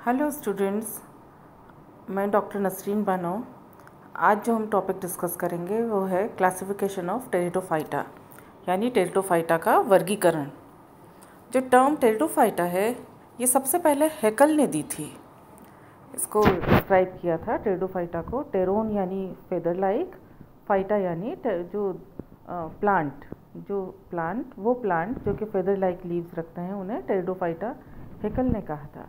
Hello students मैं doctor Nasreen Bano आज जो हम टॉपिक डिस्कस करेंगे, वो है क्लासिफिकेशन ऑफ़ टेरिटोफाइटा यानी टेरिटोफाइटा का वर्गीकरण। जो टर्म टेरिटोफाइटा है, ये सबसे पहले हैकल ने दी थी। इसको डिस्क्राइब किया था टेरिटोफाइटा को टेरोन यानी फेदर लाइक फाइटा यानी जो प्लांट जो प्लांट वो प्लांट जो कि फेदर लाइक लीव्स रखते हैं, उन्हें टेरिडोफाइटा हेकल ने कहा था।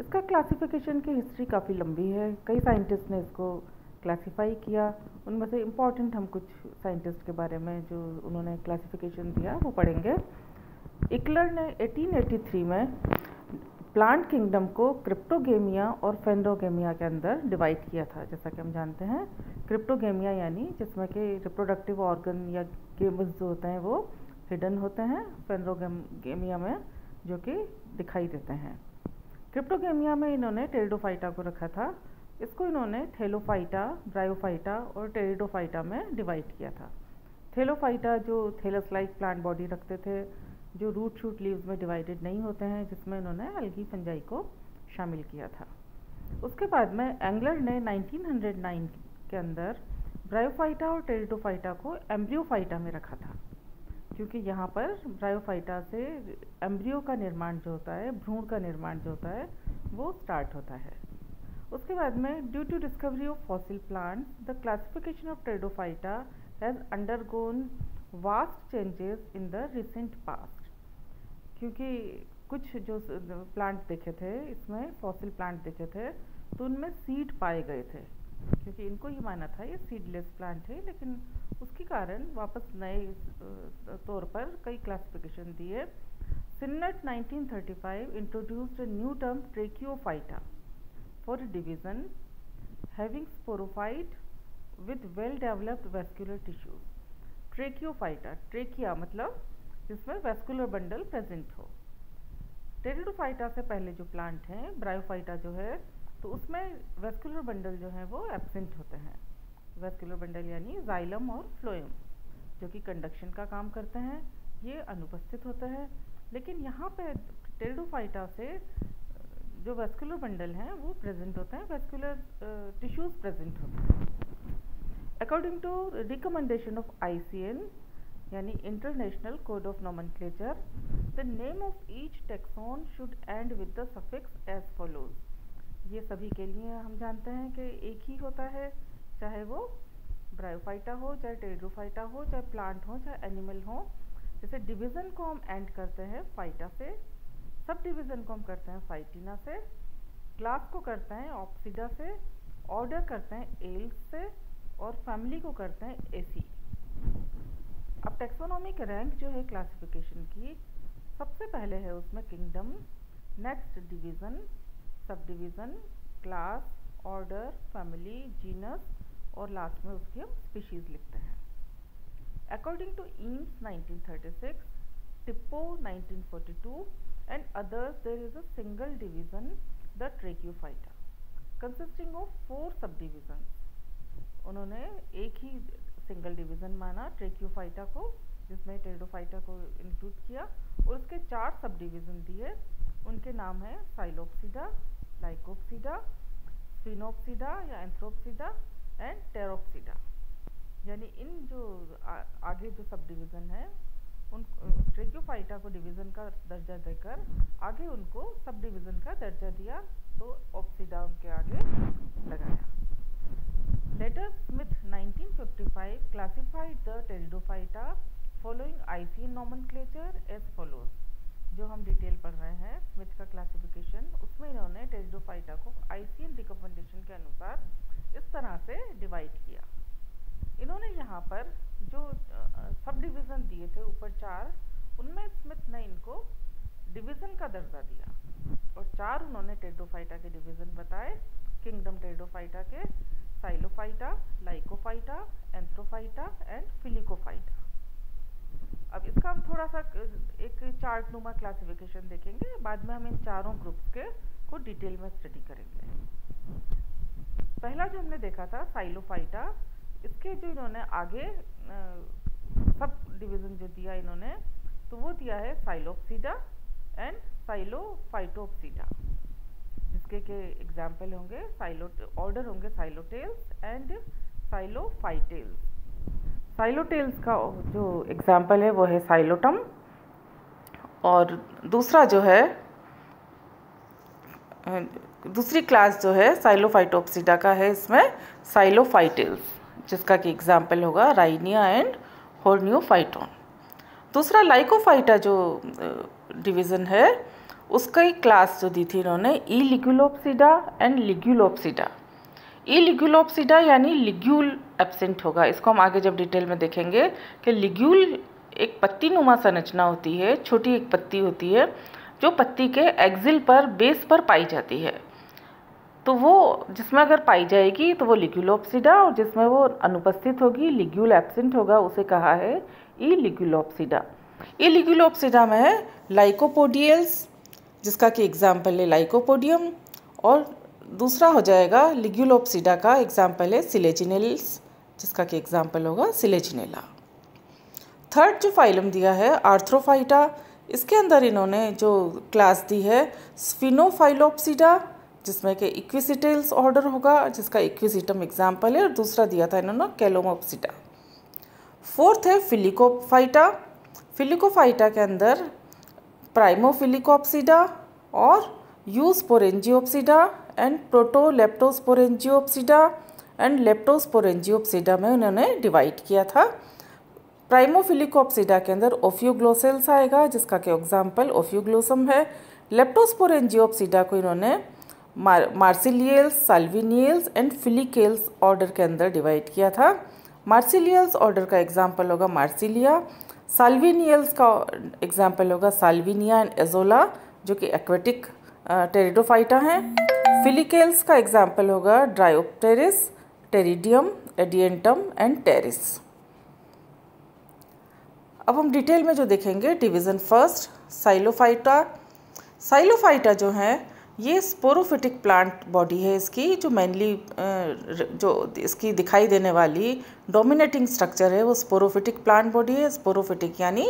इसका क्लासिफिकेशन की हिस्ट्री काफ़ी लंबी है। कई साइंटिस्ट ने इसको क्लासिफाई किया। उनमें से इंपॉर्टेंट हम कुछ साइंटिस्ट के बारे में जो उन्होंने क्लासिफिकेशन दिया, वो पढ़ेंगे। इकलर ने 1883 में प्लांट किंगडम को क्रिप्टोगेमिया और फेंड्रोगेमिया के अंदर डिवाइड किया था, जैसा कि हम जानते हैं। क्रिप्टोगेमिया यानी जिसमें कि रिप्रोडक्टिव ऑर्गन या गेम्स जो होते हैं, वो हिडन होते हैं फेंड्रोगेमिया में, जो कि दिखाई देते हैं। क्रिप्टोगेमिया में इन्होंने टेरिडोफाइटा को रखा था। इसको इन्होंने थेलोफाइटा ब्रायोफाइटा और टेरिडोफाइटा में डिवाइड किया था। थेलोफाइटा जो थेलस लाइक प्लांट बॉडी रखते थे, जो रूट शूट लीव्स में डिवाइडेड नहीं होते हैं, जिसमें इन्होंने अलगी फंजाई को शामिल किया था। उसके बाद में एंगलर ने 1909 के अंदर ब्रायोफाइटा और टेरिडोफाइटा को एम्ब्रियोफाइटा में रखा था। क्योंकि यहाँ पर ब्रायोफाइटा से एम्ब्रियो का निर्माण जो होता है, भ्रूण का निर्माण जो होता है, वो स्टार्ट होता है। उसके बाद में due to discovery of fossil plant the classification of Pteridophyta has undergone vast changes in the recent past क्योंकि कुछ जो प्लांट देखे थे, इसमें फॉसिल प्लांट देखे थे तो उनमें सीड पाए गए थे। क्योंकि इनको ही माना था, ये सीडलेस प्लांट है, लेकिन उसके कारण वापस नए तौर पर कई क्लासिफिकेशन दिए। Sinnott 1935 introduced new term, tracheophyta, for a division, having sporophyte with well developed vascular tissues. Tracheophyta trachea मतलब जिसमें वेस्कुलर बंडल प्रेजेंट हो। टेरिडोफाइटा से पहले जो प्लांट हैं ब्रायोफाइटा जो है तो उसमें वेस्कुलर बंडल जो है वो एबसेंट होते हैं। वेस्कुलर बंडल यानी जाइलम और फ्लोएम जो कि कंडक्शन का काम करते हैं। ये अनुपस्थित होते हैं। लेकिन यहाँ पे टेरिडोफाइटा से, जो वेस्कुलर बंडल हैं, वो प्रेजेंट होते हैं। वेस्कुलर टिश्यूज प्रेजेंट होते हैं। According to recommendation of ICN यानी international code of nomenclature the name of each taxon should end with the suffix as follows ये सभी के लिए हम जानते हैं कि एक ही होता है, चाहे वो ब्रायोफाइटा हो, चाहे टेरिडोफाइटा हो, चाहे प्लांट हो, चाहे एनिमल हो। जैसे डिवीज़न को हम एंड करते हैं फाइटा से सब डिवीज़न को हम करते हैं फाइटिना से क्लास को करते हैं ऑप्सिडा से ऑर्डर करते हैं एल्स से, और फैमिली को करते हैं एसी अब टेक्सोनॉमिक रैंक जो है क्लासिफिकेशन की, सबसे पहले है उसमें kingdom next division sub division class order family genus और लास्ट में उसकी हम स्पीशीज़ लिखते हैं। According to Eames 1936 Tippo 1942 and others there is a single division the Tracheophyta consisting of four sub division उन्होंने एक ही सिंगल डिवीज़न माना ट्रेक्यूफाइटा को, जिसमें टेडोफाइटा को इंक्लूड किया, और उसके चार सब डिवीज़न दिए। उनके नाम हैं साइलोप्सिडा लाइकोप्सिडा स्पिनोप्सिडा या एंथ्रोप्सिडा एंड टेरोप्सिडा। यानी इन जो आ, आगे जो सब डिवीज़न है उन ट्रेक्योफाइटा को डिवीज़न का दर्जा देकर आगे उनको सब डिवीज़न का दर्जा दिया तो ऑप्सिडा उनके आगे लगाया। Later Smith 1955 classified the Pteridophyta following ICN nomenclature as follows जो हम डिटेल पढ़ रहे हैं स्मिथ का क्लासिफिकेशन उसमें इन्होंने टेरिडोफाइटा को आईसीएन रिकमेंडेशन के अनुसार इस तरह से डिवाइड किया। इन्होंने यहाँ पर जो सब डिवीज़न दिए थे ऊपर चार, उनमें स्मिथ ने इनको डिवीज़न का दर्जा दिया और चार उन्होंने टेडोफाइटा के डिवीज़न बताए किंगडम टेडोफाइटा के Psilophyta Lycophyta Arthrophyta and Filicophyta थोड़ा सा एक चार्ट नुमा क्लासिफिकेशन देखेंगे, बाद में हम इन चारों ग्रुप्स के को डिटेल में स्टडी करेंगे। पहला जो हमने देखा था साइलोफाइटा इसके जो इन्होंने आगे सब डिवीज़न जो दिया इन्होंने तो वो दिया है साइलोप्सीडा एंड साइलोफाइटोप्सीडा जिसके के एग्ज़ाम्पल होंगे साइलो ऑर्डर होंगे साइलोटेल्स एंड साइलोफाइटेल्स साइलोटेल्स का जो एग्ज़ाम्पल है, वो है साइलोटम। और दूसरा जो है दूसरी क्लास जो है साइलोफाइटोप्सिडा का है, इसमें साइलोफाइटेल्स, जिसका कि एग्ज़ाम्पल होगा, राइनिया एंड होर्नियोफाइटोन। दूसरा लाइकोफाइटा जो डिवीज़न है, उसका ही क्लास जो दी थी इन्होंने, ई लिग्यूलोप्सिडा एंड लिग्यूलोप्सिडा। ई लिग्यूलोप्सिडा यानी लिग्यूल एबसेंट होगा। इसको हम आगे जब डिटेल में देखेंगे कि लिग्यूल एक पत्ती नुमा संरचना होती है, छोटी एक पत्ती होती है, जो पत्ती के एक्सिल पर, बेस पर पाई जाती है। तो वो जिसमें अगर पाई जाएगी तो वो लिग्यूलोप्सिडा और जिसमें वो अनुपस्थित होगी, लिग्यूल एबसेंट होगा, उसे कहा है ई लिग्यूलोप्सिडा ई लिग्यूलोप्सिडा में है लाइकोपोडियल्स, जिसका कि एग्ज़ाम्पल है लाइकोपोडियम, और दूसरा हो जाएगा लिग्यूलोप्सिडा का एग्ज़ाम्पल है सिलेजिनेल्स जिसका कि एग्ज़ाम्पल होगा सिलेजिनेला थर्ड जो फाइलम दिया है आर्थ्रोफाइटा इसके अंदर इन्होंने जो क्लास दी है स्फिनोफाइलोपसीडा जिसमें कि इक्विसिटल्स ऑर्डर होगा, जिसका इक्विसिटम एग्ज़ाम्पल है, और दूसरा दिया था इन्होंने कैलोमोपसीडा फोर्थ है फिलिकोफाइटा फिलिकोफाइटा के अंदर प्राइमोफिलिकोप्सिडा और यूस्पोरेंजियोप्सिडा एंड प्रोटोलेप्टोस्पोरेंजियोप्सिडा एंड लेप्टोस्पोरेंजियोप्सिडा में उन्होंने डिवाइड किया था। प्राइमोफिलिकोप्सिडा के अंदर ओफियोग्लोसेल्स आएगा, जिसका कि एग्ज़ाम्पल ओफियोग्लोसम है। लेप्टोस्पोरेंजियोप्सिडा को इन्होंने मार्सिलियल्स साल्विनियल्स एंड फिलिकेल्स ऑर्डर के अंदर डिवाइड किया था। मार्सिलियल्स ऑर्डर का एग्ज़ाम्पल होगा मार्सिलिया साल्विनियल्स का एग्ज़ाम्पल होगा साल्विनिया एंड एजोला जो कि एक्वेटिक टेरिडोफाइटा हैं। फिलिकेल्स का एग्ज़ाम्पल होगा Dryopteris Pteridium Adiantum and Pteris अब हम डिटेल में जो देखेंगे डिवीज़न फ़र्स्ट साइलोफाइटा साइलोफाइटा जो है, ये स्पोरोफिटिक प्लांट बॉडी है इसकी, जो मेनली जो इसकी दिखाई देने वाली डोमिनेटिंग स्ट्रक्चर है, वो स्पोरोफिटिक प्लांट बॉडी है स्पोरोफिटिक यानी